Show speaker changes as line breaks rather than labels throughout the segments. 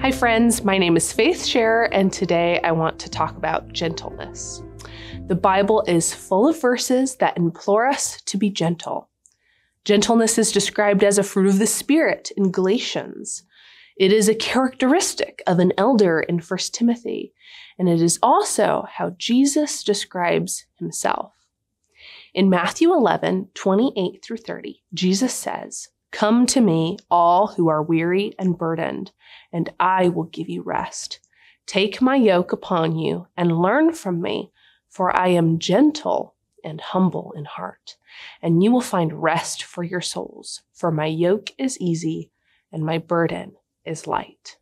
Hi, friends. My name is Faith Sherrer, and today I want to talk about gentleness. The Bible is full of verses that implore us to be gentle. Gentleness is described as a fruit of the Spirit in Galatians. It is a characteristic of an elder in 1 Timothy, and it is also how Jesus describes himself. In Matthew 11, 28 through 30, Jesus says, Come to me, all who are weary and burdened, and I will give you rest. Take my yoke upon you and learn from me, for I am gentle and humble in heart, and you will find rest for your souls. For my yoke is easy and my burden is light.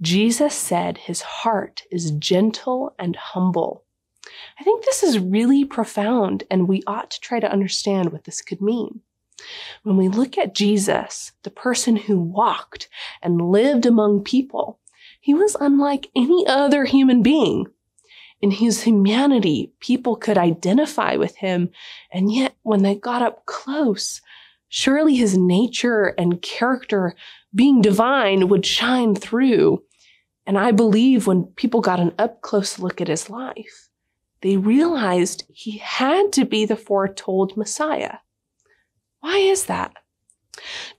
Jesus said his heart is gentle and humble. I think this is really profound, and we ought to try to understand what this could mean. When we look at Jesus, the person who walked and lived among people, he was unlike any other human being. In his humanity, people could identify with him, and yet when they got up close, surely his nature and character, being divine, would shine through. And I believe when people got an up close look at his life, they realized he had to be the foretold Messiah. Why is that?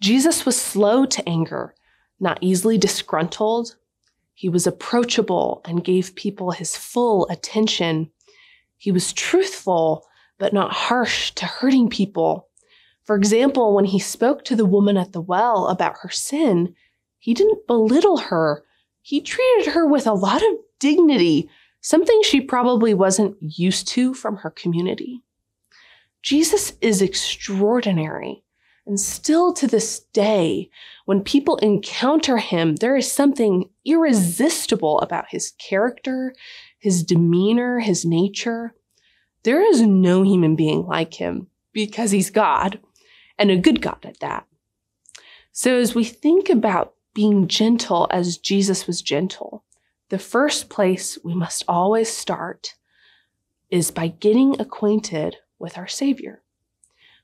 Jesus was slow to anger, not easily disgruntled. He was approachable and gave people his full attention. He was truthful, but not harsh to hurting people. For example, when he spoke to the woman at the well about her sin, he didn't belittle her. He treated her with a lot of dignity, something she probably wasn't used to from her community. Jesus is extraordinary. And still to this day, when people encounter him, there is something irresistible about his character, his demeanor, his nature. There is no human being like him because he's God and a good God at that. So as we think about being gentle as Jesus was gentle, the first place we must always start is by getting acquainted with our Savior.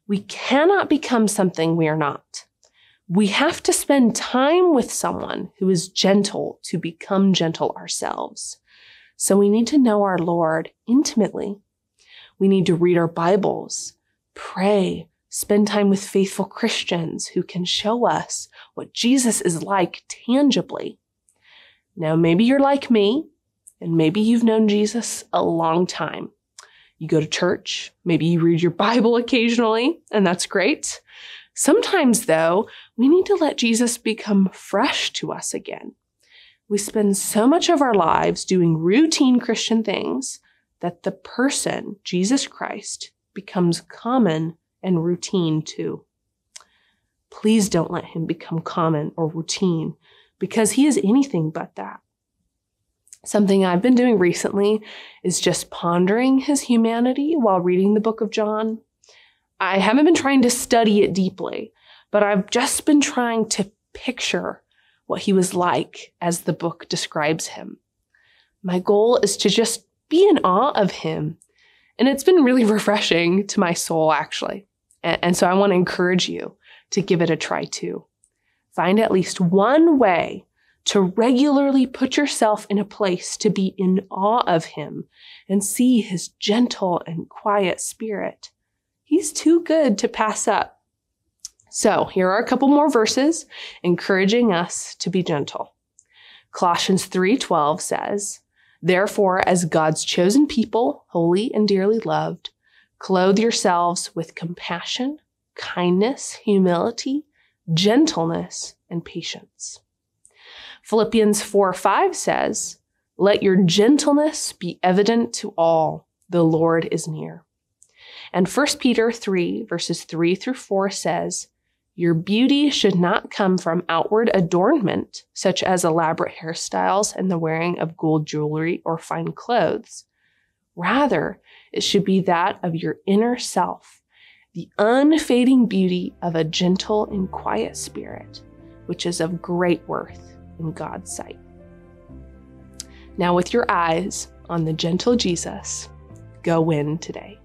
We cannot become something we are not. We have to spend time with someone who is gentle to become gentle ourselves. So we need to know our Lord intimately. We need to read our Bibles, pray, spend time with faithful Christians who can show us what Jesus is like tangibly. Now, maybe you're like me, and maybe you've known Jesus a long time. You go to church, maybe you read your Bible occasionally, and that's great. Sometimes, though, we need to let Jesus become fresh to us again. We spend so much of our lives doing routine Christian things that the person, Jesus Christ, becomes common and routine too. Please don't let him become common or routine because he is anything but that. Something I've been doing recently is just pondering his humanity while reading the book of John. I haven't been trying to study it deeply, but I've just been trying to picture what he was like as the book describes him. My goal is to just be in awe of him. And it's been really refreshing to my soul, actually. And, so I want to encourage you to give it a try too. Find at least one way to regularly put yourself in a place to be in awe of him and see his gentle and quiet spirit. He's too good to pass up. So here are a couple more verses encouraging us to be gentle. Colossians 3:12 says, "Therefore as God's chosen people, holy and dearly loved, clothe yourselves with compassion, kindness, humility, gentleness, and patience." Philippians 4 5 says, Let your gentleness be evident to all. The Lord is near. And 1 Peter 3, verses 3 through 4 says, Your beauty should not come from outward adornment, such as elaborate hairstyles and the wearing of gold jewelry or fine clothes. Rather, it should be that of your inner self, the unfading beauty of a gentle and quiet spirit, which is of great worth in God's sight. Now, with your eyes on the gentle Jesus, go win today.